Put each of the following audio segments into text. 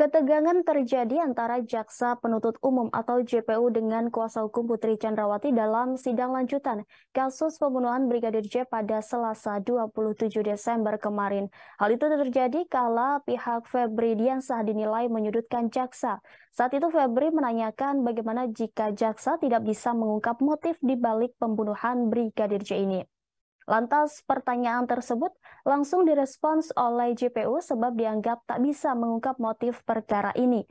Ketegangan terjadi antara Jaksa Penuntut Umum atau JPU dengan kuasa hukum Putri Chandrawati dalam sidang lanjutan kasus pembunuhan Brigadir J pada Selasa 27 Desember kemarin. Hal itu terjadi kala pihak Febri Diansah dinilai menyudutkan jaksa. Saat itu Febri menanyakan bagaimana jika jaksa tidak bisa mengungkap motif di balik pembunuhan Brigadir J ini. Lantas pertanyaan tersebut langsung direspons oleh JPU sebab dianggap tak bisa mengungkap motif perkara ini.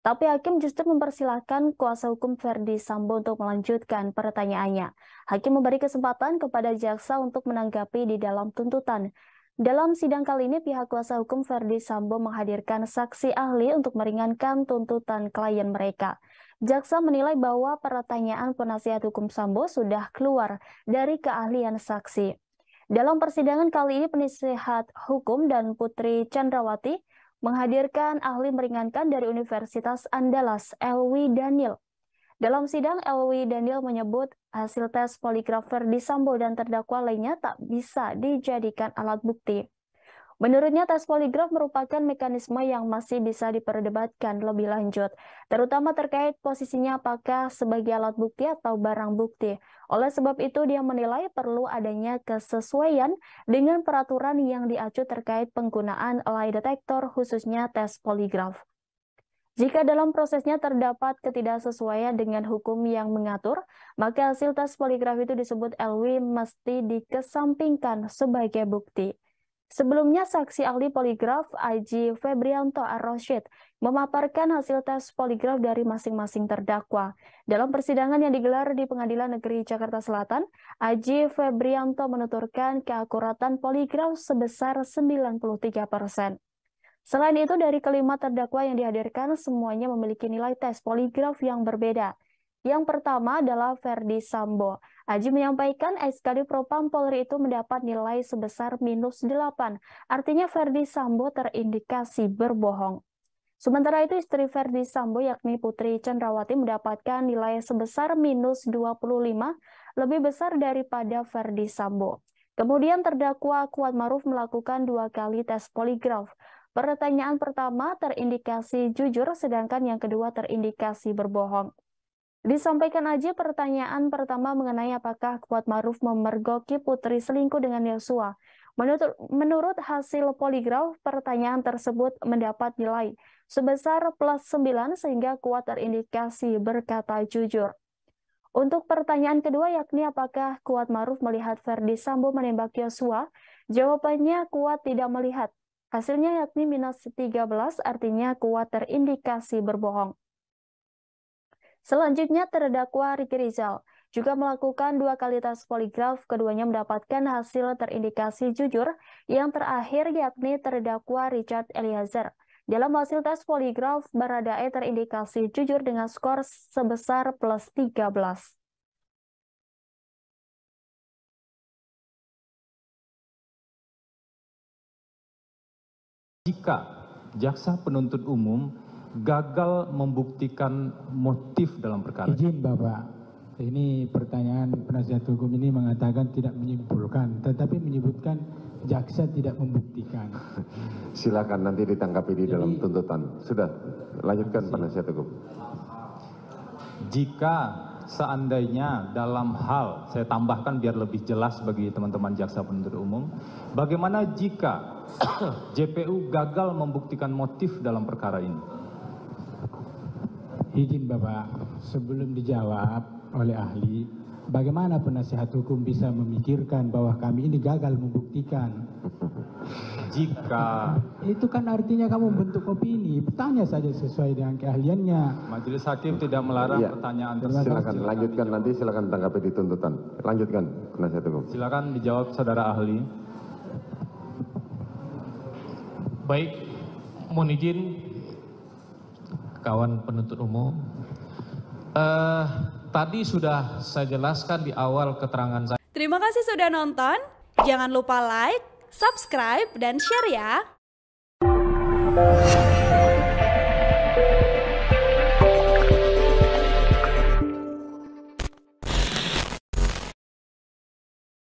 Tapi hakim justru mempersilahkan kuasa hukum Verdi Sambo untuk melanjutkan pertanyaannya. Hakim memberi kesempatan kepada jaksa untuk menanggapi di dalam tuntutan. Dalam sidang kali ini, pihak kuasa hukum Verdi Sambo menghadirkan saksi ahli untuk meringankan tuntutan klien mereka. Jaksa menilai bahwa pertanyaan penasihat hukum Sambo sudah keluar dari keahlian saksi. Dalam persidangan kali ini penasihat hukum dan Putri Chandrawati menghadirkan ahli meringankan dari Universitas Andalas, Elwi Daniel. Dalam sidang, Elwi Daniel menyebut hasil tes poligrafer di Sambo dan terdakwa lainnya tak bisa dijadikan alat bukti. Menurutnya, tes poligraf merupakan mekanisme yang masih bisa diperdebatkan lebih lanjut, terutama terkait posisinya apakah sebagai alat bukti atau barang bukti. Oleh sebab itu, dia menilai perlu adanya kesesuaian dengan peraturan yang diacu terkait penggunaan lie detector, khususnya tes poligraf. Jika dalam prosesnya terdapat ketidaksesuaian dengan hukum yang mengatur, maka hasil tes poligraf itu disebut LW mesti dikesampingkan sebagai bukti. Sebelumnya, saksi ahli poligraf Aji Febrianto Ar-Roshid memaparkan hasil tes poligraf dari masing-masing terdakwa. Dalam persidangan yang digelar di Pengadilan Negeri Jakarta Selatan, Aji Febrianto menuturkan keakuratan poligraf sebesar 93 persen. Selain itu, dari kelima terdakwa yang dihadirkan, semuanya memiliki nilai tes poligraf yang berbeda. Yang pertama adalah Verdi Sambo. Aji menyampaikan SKD Propam Polri itu mendapat nilai sebesar minus 8. Artinya Verdi Sambo terindikasi berbohong. Sementara itu istri Verdi Sambo yakni Putri Chandrawati mendapatkan nilai sebesar minus 25, lebih besar daripada Verdi Sambo. Kemudian terdakwa Kuat Maruf melakukan dua kali tes poligraf. Pertanyaan pertama terindikasi jujur, sedangkan yang kedua terindikasi berbohong. Disampaikan aja pertanyaan pertama mengenai apakah Kuat Maruf memergoki putri selingkuh dengan Yosua. Menurut, menurut hasil poligraf, pertanyaan tersebut mendapat nilai sebesar plus 9 sehingga Kuat terindikasi berkata jujur. Untuk pertanyaan kedua yakni apakah Kuat Maruf melihat Verdi Sambo menembak Yosua, jawabannya Kuat tidak melihat. Hasilnya yakni minus 13 artinya Kuat terindikasi berbohong. Selanjutnya terdakwa Riki Rizal juga melakukan dua kali tes poligraf, keduanya mendapatkan hasil terindikasi jujur, yang terakhir yakni terdakwa Richard Eliezer. Dalam hasil tes poligraf, Baradae terindikasi jujur dengan skor sebesar plus 13. Jika jaksa penuntut umum gagal membuktikan motif dalam perkara. Izin Bapak, ini pertanyaan penasihat hukum ini mengatakan tidak menyimpulkan, tetapi menyebutkan jaksa tidak membuktikan. Silakan nanti ditanggapi di Jadi, dalam tuntutan. Sudah, lanjutkan penasihat hukum. Jika seandainya dalam hal, saya tambahkan biar lebih jelas bagi teman-teman jaksa penuntut umum, bagaimana jika JPU gagal membuktikan motif dalam perkara ini? Izin Bapak, sebelum dijawab oleh ahli, bagaimana penasihat hukum bisa memikirkan bahwa kami ini gagal membuktikan? Jika itu kan artinya kamu membentuk opini, tanya saja sesuai dengan keahliannya. Majelis Hakim tidak melarang ya. pertanyaan tersebut. Silakan lanjutkan dijawab. nanti silakan tanggapi di tuntutan. Lanjutkan penasihat hukum. Silakan dijawab saudara ahli. Baik, mohon izin kawan penuntut umum. Uh, tadi sudah saya jelaskan di awal keterangan saya. Terima kasih sudah nonton. Jangan lupa like, subscribe, dan share ya.